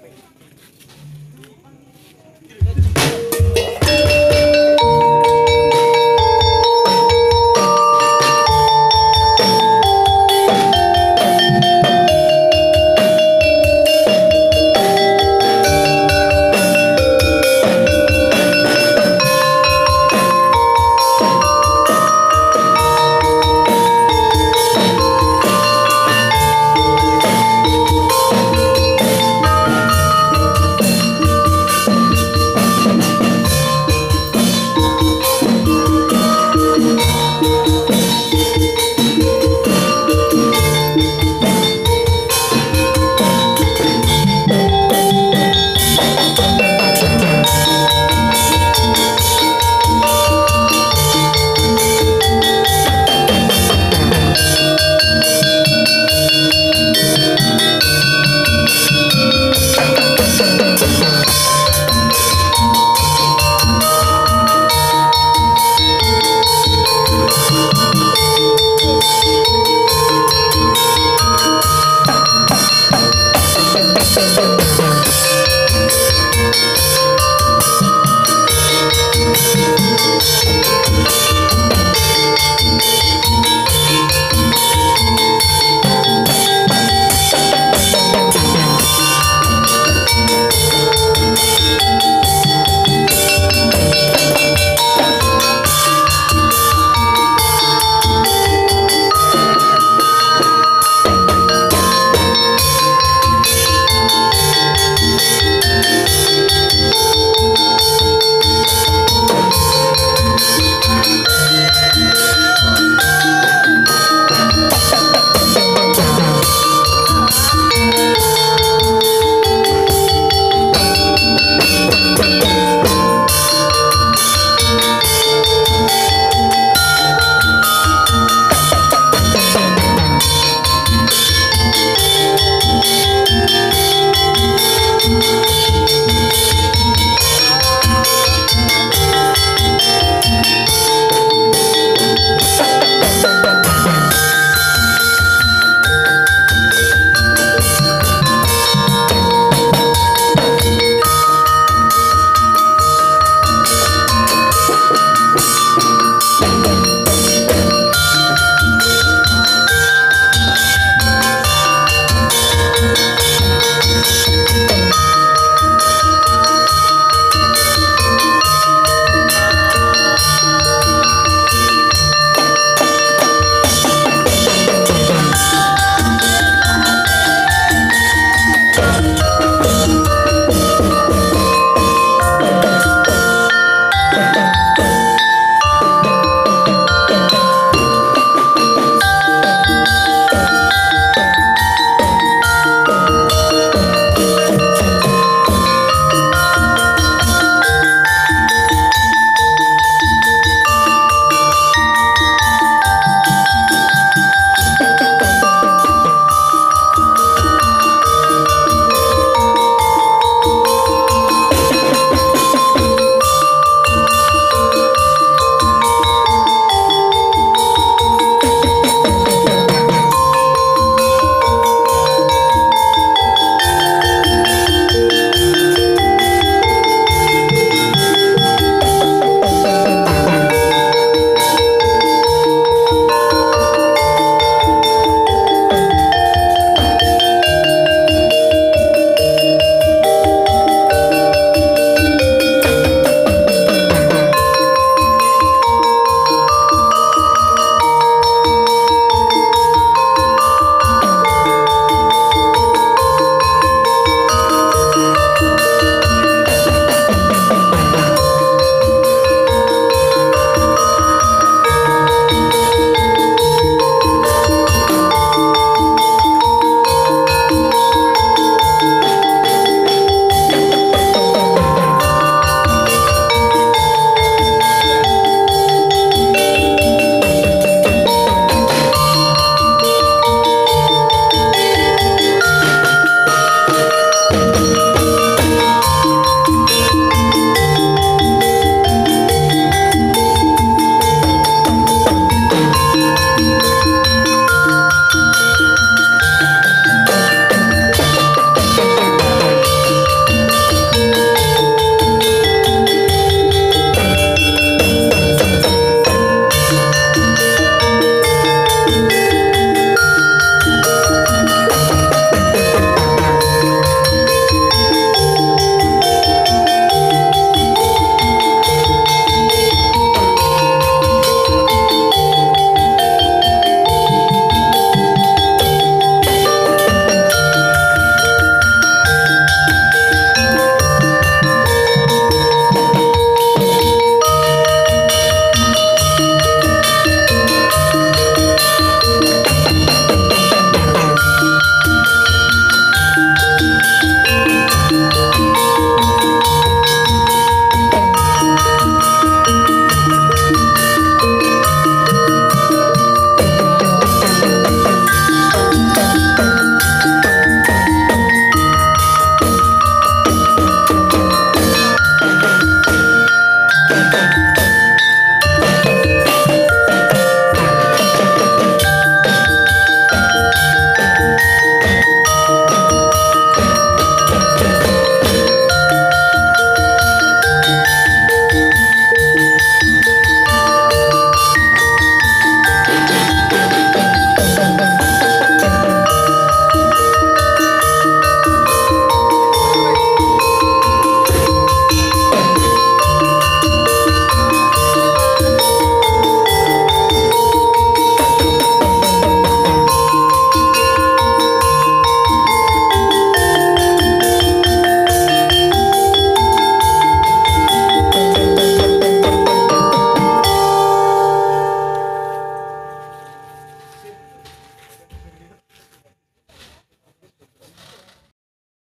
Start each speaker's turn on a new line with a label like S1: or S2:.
S1: เป็น